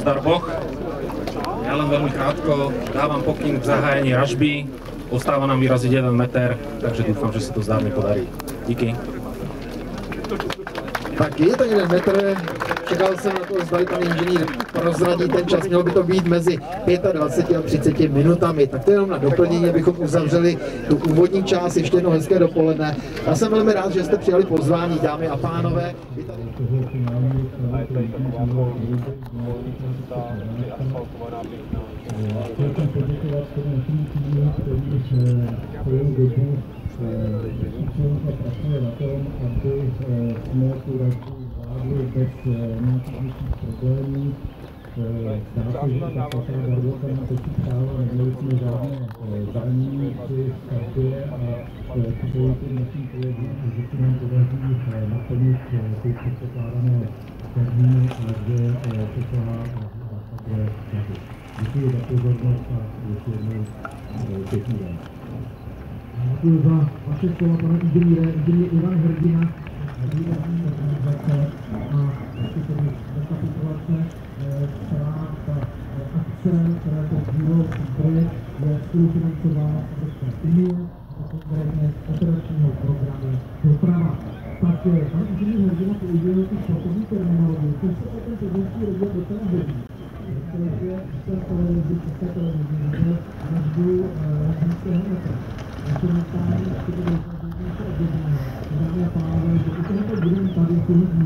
zdar Boh. Ja len veľmi krátko dávam pokyn k zahájení ražby. Ostáva nám vyraziť 1 meter, takže dúfam, že sa to zdárne podarí. Díky. Tak je to jeden metr, čekal jsem to, zda pan inženýr prozradí ten čas, mělo by to být mezi 25 a 30 minutami. Tak to jenom na doplnění, abychom uzavřeli tu úvodní část, ještě jedno hezké dopoledne. Já jsem velmi rád, že jste přijali pozvání, dámy a pánové. Vy tady... Jsem poděkovat tomu týmu, který tom, aby jsme tu zvládli bez nějakých větších problémů. Zdá se, že ta svatá barvota nám teď stála, neměli jsme žádné zranění při stavbě a přeji těm našim kolegům, že se nám podaří naplnit ty předpokládané termíny a že celá zástavba bude Děkuji za pozornost a ještě jednou pěkný den. Děkuji za vaše slova, pane inženýre, inženýr Ivan Hrdina, ještě tedy rekapitulace, celá ta akce, která to Zero Projekt je spolufinancována z Evropské unie, konkrétně operačního programu Doprava. Tak pan inženýr Hrdina použil tu sportovní terminologii, což se potom předností region docela hodí televizě, České televizi, České televizi, viděl vraždu Radnického metra. Dokumentární aktivy nejdůležitější objednané. Dámy a pánové, že u tohoto budeme tady to tu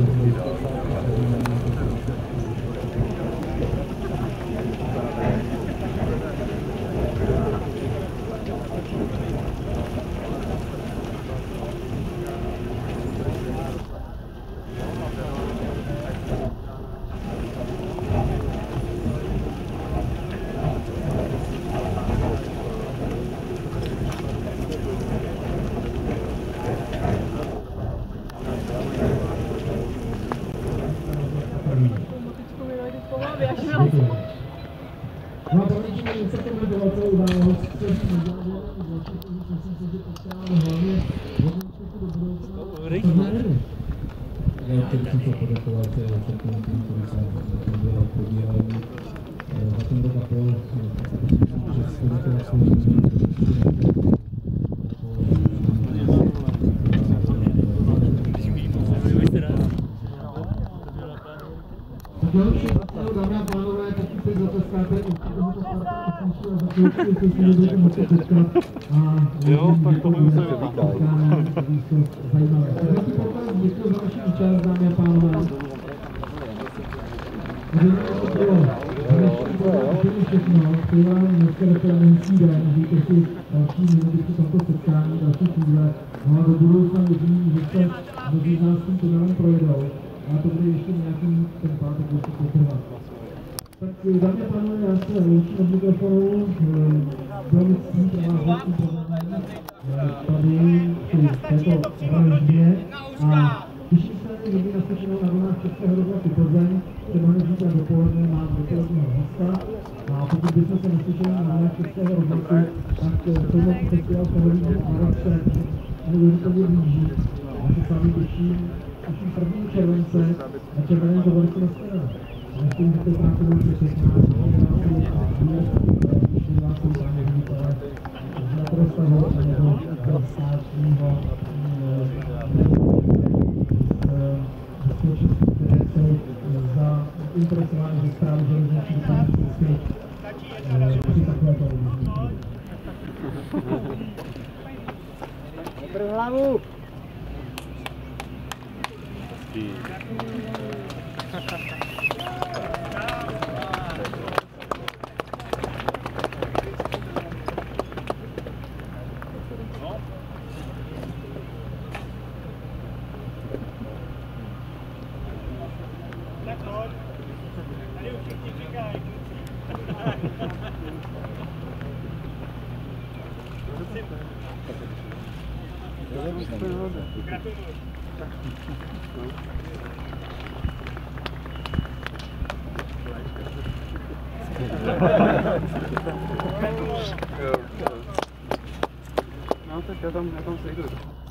you. know, No to když mi něco tomu byla to událost, co jsem udělal, vlastně to, že jsem se potkal hlavně hodně do budoucna. To nevím. Já chci tímto poděkovat všem tým, kteří se na tom podíleli. Za ten rok a půl, že se do toho dámy a pánové, si zateskáte u tohoto parku moci setkat Jo, tak to by se. Zajímavé. Potaz, děkuji za vaši účast, dámy a pánové. Všechno. Přeji vám dneska dopolednející den. Si další minuty setkání, další chvíle. No a do budoucna věřím, že se mnozí z nás tím tunelem projedou. A to bude ještě nějaký ten pátek ještě potrvat. Tak dámy a pánové, já se loučím od mikrofonu. Pro vás velký tady při této aranžmě a těším se, že by naslyšenou na vlnách Českého rozhlasu Plzeň, třeba hned zítra dopoledne mám dopoledního hosta a pokud byste se naslyšeli na vlnách Českého rozhlasu, tak tohle festival televizní Aradce neuvěřitelně blíží. Já se s vámi těším až 1. července na červeném dovoleku na scénu. Myslím, že to práce Dobrou hlavu! Hezký. toda. Não, que eu mulher consegue.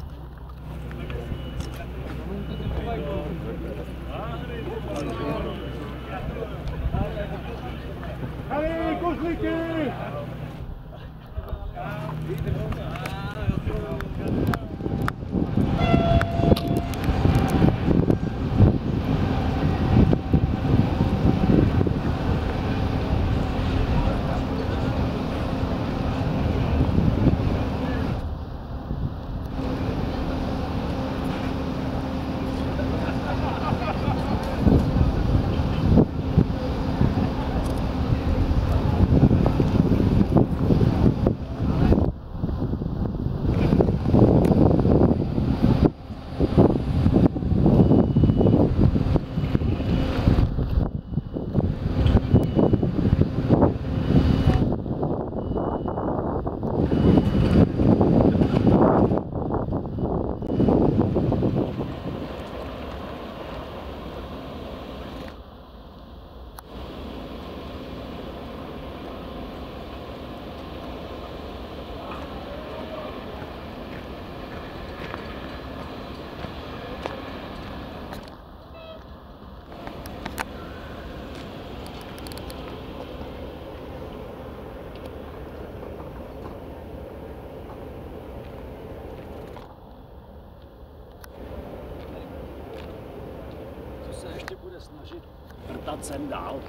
Snažit vrtat sem dál.